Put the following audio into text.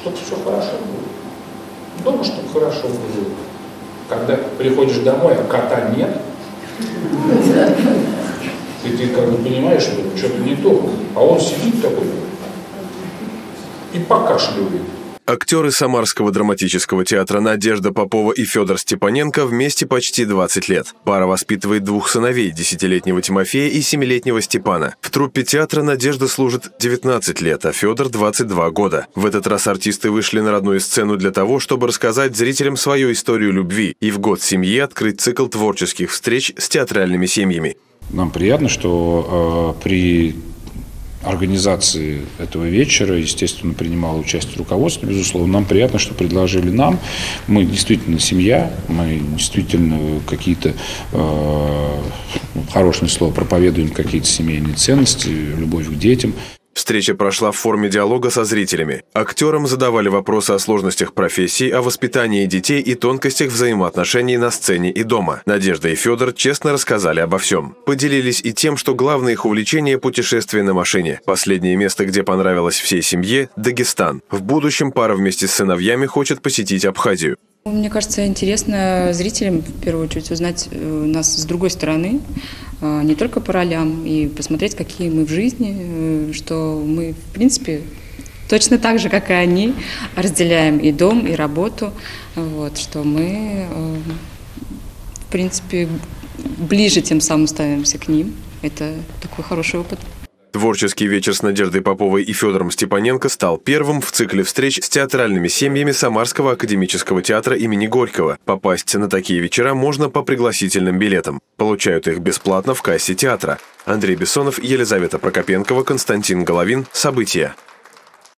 Чтобы все хорошо было. Дома, чтобы хорошо было. Когда приходишь домой, а кота нет, и ты как бы понимаешь, что что-то не то. А он сидит такой и покашливает. Актеры Самарского драматического театра Надежда Попова и Федор Степаненко вместе почти 20 лет. Пара воспитывает двух сыновей, десятилетнего Тимофея и семилетнего Степана. В труппе театра Надежда служит 19 лет, а Федор 22 года. В этот раз артисты вышли на родную сцену для того, чтобы рассказать зрителям свою историю любви и в год семьи открыть цикл творческих встреч с театральными семьями. Нам приятно, что э, при организации этого вечера, естественно, принимало участие руководство, безусловно. Нам приятно, что предложили нам. Мы действительно семья, мы действительно какие-то, э, хорошее слово, проповедуем какие-то семейные ценности, любовь к детям. Встреча прошла в форме диалога со зрителями. Актерам задавали вопросы о сложностях профессии, о воспитании детей и тонкостях взаимоотношений на сцене и дома. Надежда и Федор честно рассказали обо всем. Поделились и тем, что главное их увлечение – путешествие на машине. Последнее место, где понравилось всей семье – Дагестан. В будущем пара вместе с сыновьями хочет посетить Абхазию. Мне кажется, интересно зрителям, в первую очередь, узнать э, нас с другой стороны, не только по ролям, и посмотреть, какие мы в жизни, э, что мы, в принципе, точно так же, как и они, разделяем и дом, и работу, вот, что мы, в принципе, ближе тем самым ставимся к ним. Это такой хороший опыт. Творческий вечер с Надеждой Поповой и Федором Степаненко стал первым в цикле встреч с театральными семьями Самарского академического театра имени Горького. Попасть на такие вечера можно по пригласительным билетам. Получают их бесплатно в кассе театра. Андрей Бессонов, Елизавета Прокопенкова, Константин Головин. События.